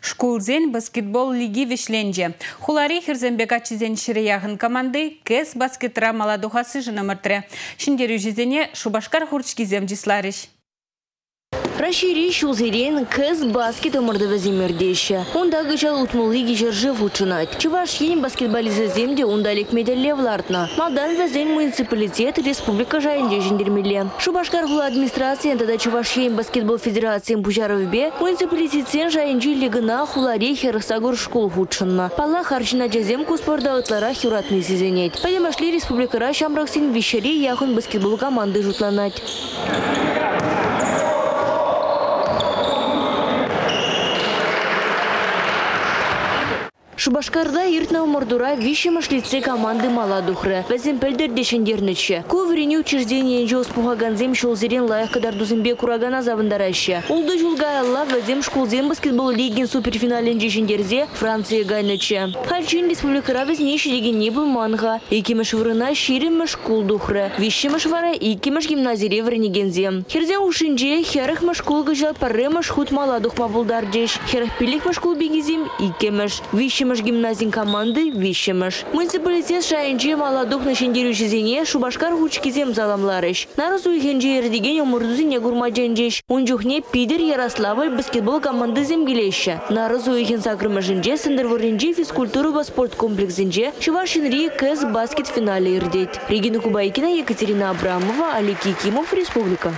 Шкулзен баскетбол лиги вишленже. Хулари хирзенбек ачизен ширеяғын команды кэс баскетра маладухасы жынымыртыры. Шиндері Шубашкар хурчкизем жисларыш. Рашири шулзерен кыз баскет омырды вазимердеші. Онда гычал утмулы гежержи вучынат. Чываш ен баскетболизы земде онда лек медалле влартна. Малдан вазен муниципалитет республика жайынде жіндермеле. Шубашкар хула администрация тада Чуваш ен баскетбол федерациян пужаровбе муниципалитетсен жайынжи лигына хулари херсагур школ хучынна. Пала харчина джазем куспорда ытлара хюратны сезенет. Пойдемашли республикара шамраксин вишери яхун баскетбол команды жутланать. Шубашкарда иртна умордура вишемаш лице команды Маладухры. Вәзім пілдір дешендернічі. Коврені учреждение жос пухаганзем шолзерен лайық кадар дузымбе курагана завындараща. Улды жулга алла вәзім школзем баскетбол лигин суперфинален дешендерзе Франция гайнычы. Хальчин республикара вәзнеші деген не бұл манға. Икемеш вырына ширемеш кулдухры. Вишемеш вара икемеш гимназире вренегензем. Херзен ушинже херах машкул гыжал парремеш хут Маладух мабулдар деш. Херах пилик машкул бегизем икемеш. Вишемеш Вишемыш гимназин команды Вишемыш. Муниципалитет шайынче маладух на шендерю жизине Шубашкар хучкизем заламларыш. Наразу ихенже ердеген омурдузине гурмадженжеш. Унжухне Пидер Ярославль баскетбол команды земгелеща. Наразу ихен сакрымышынже сындырвырынже физкультура ба спорт комплексинже Чувашинри КС баскет финале ирдет. Регина Кубайкина, Екатерина Абрамова, Алик Кимов, Республика.